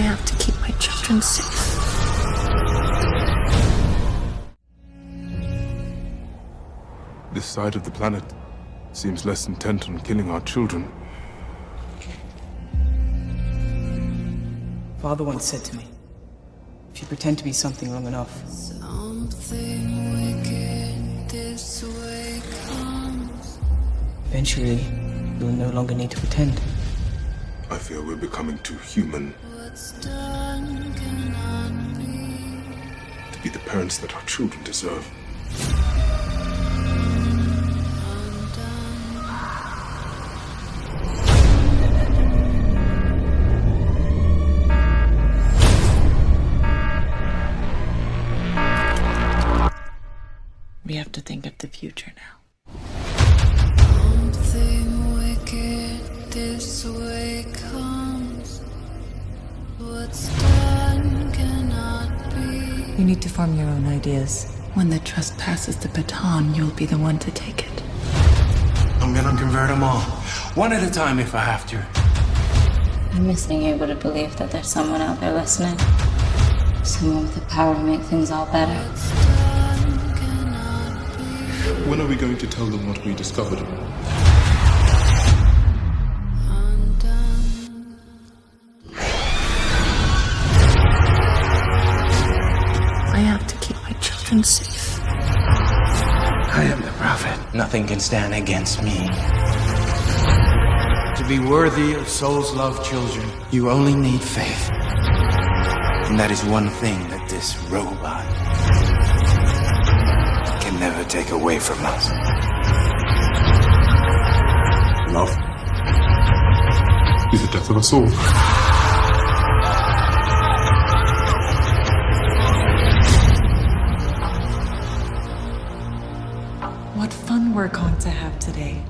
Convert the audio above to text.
have to keep my children safe. This side of the planet seems less intent on killing our children. Father once said to me, if you pretend to be something long enough, eventually you'll no longer need to pretend. I fear we're becoming too human to be the parents that our children deserve. We have to think of the future now. Something wicked this way comes. What's done cannot be. You need to form your own ideas. When the trust passes the baton, you'll be the one to take it. I'm gonna convert them all. One at a time if I have to. I miss being able to believe that there's someone out there listening. Someone with the power to make things all better. When are we going to tell them what we discovered? Children safe. I am the prophet. Nothing can stand against me. To be worthy of Sol's love children, you only need faith. And that is one thing that this robot can never take away from us. Love is the death of us all. We're going to have today.